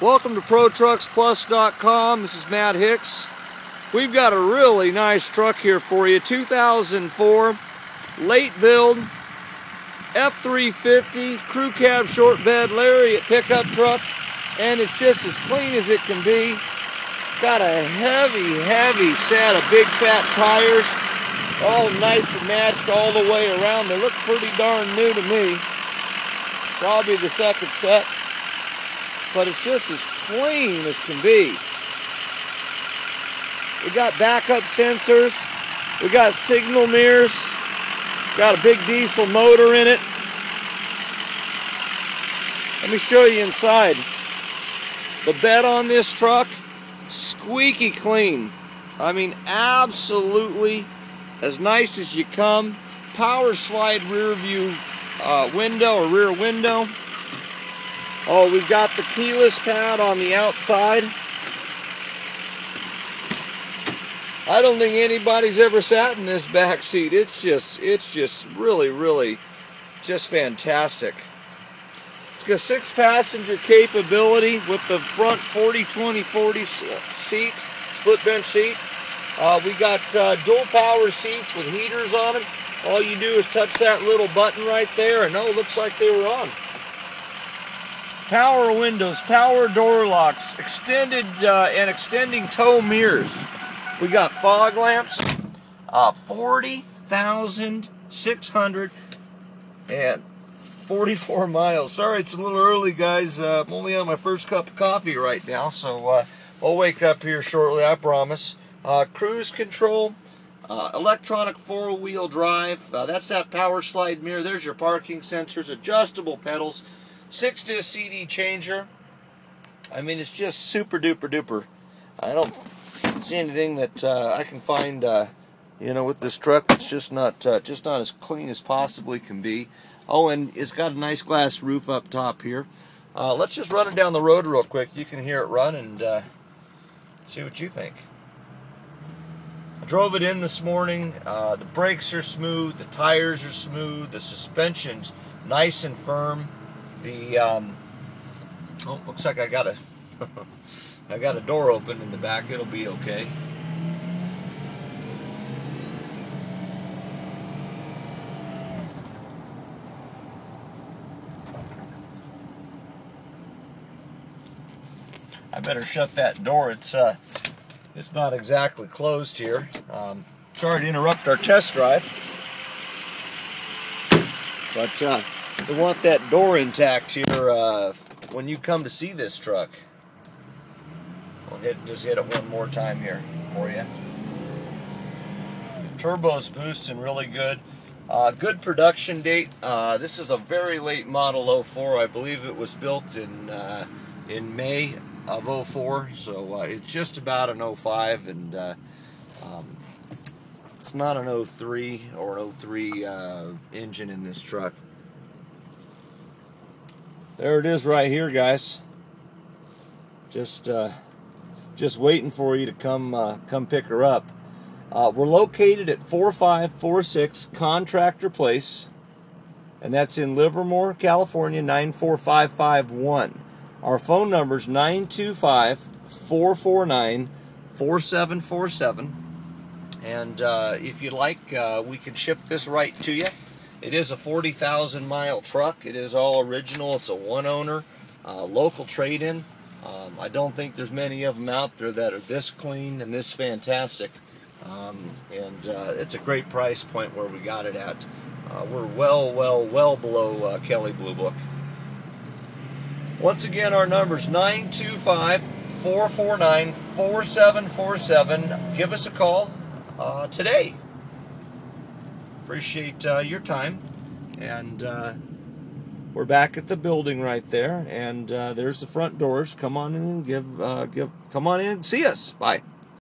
Welcome to ProTrucksPlus.com. This is Matt Hicks. We've got a really nice truck here for you. 2004 late build F350 crew cab short bed Lariat pickup truck and it's just as clean as it can be. Got a heavy, heavy set of big fat tires all nice and matched all the way around. They look pretty darn new to me. Probably the second set but it's just as clean as can be. We got backup sensors, we got signal mirrors, got a big diesel motor in it. Let me show you inside. The bed on this truck, squeaky clean. I mean, absolutely as nice as you come. Power slide rear view uh, window or rear window. Oh, we've got the keyless pad on the outside. I don't think anybody's ever sat in this back seat. It's just, it's just really, really just fantastic. It's got six passenger capability with the front 40, 20, 40 seat, split bench seat. Uh, we got uh, dual power seats with heaters on them. All you do is touch that little button right there and oh, it looks like they were on power windows, power door locks, extended uh, and extending tow mirrors. We got fog lamps, uh, 40,644 miles. Sorry, it's a little early, guys. Uh, I'm only on my first cup of coffee right now, so uh, I'll wake up here shortly, I promise. Uh, cruise control, uh, electronic four-wheel drive. Uh, that's that power slide mirror. There's your parking sensors, adjustable pedals. Six disc CD changer. I mean, it's just super duper duper. I don't see anything that uh, I can find, uh, you know, with this truck. It's just not uh, just not as clean as possibly can be. Oh, and it's got a nice glass roof up top here. Uh, let's just run it down the road real quick. You can hear it run and uh, see what you think. I drove it in this morning. Uh, the brakes are smooth. The tires are smooth. The suspension's nice and firm. The um, oh, looks like I got a I got a door open in the back. It'll be okay. I better shut that door. It's uh, it's not exactly closed here. Um, sorry to interrupt our test drive, but uh, to want that door intact here uh, when you come to see this truck. We'll hit, just hit it one more time here for you. Turbo's boosting really good. Uh, good production date. Uh, this is a very late model 04. I believe it was built in uh, in May of 04, so uh, it's just about an 05, and uh, um, it's not an 03 or an 03 uh, engine in this truck. There it is right here, guys. Just uh, just waiting for you to come uh, come pick her up. Uh, we're located at 4546 Contractor Place, and that's in Livermore, California 94551. Our phone number is 925 449 4747. And uh, if you'd like, uh, we can ship this right to you. It is a 40,000 mile truck. It is all original. It's a one owner, uh, local trade in. Um, I don't think there's many of them out there that are this clean and this fantastic. Um, and uh, it's a great price point where we got it at. Uh, we're well, well, well below uh, Kelley Blue Book. Once again, our number is 925 449 4747. Give us a call uh, today appreciate uh, your time. And uh, we're back at the building right there, and uh, there's the front doors. Come on in and give, uh, give, come on in and see us. Bye.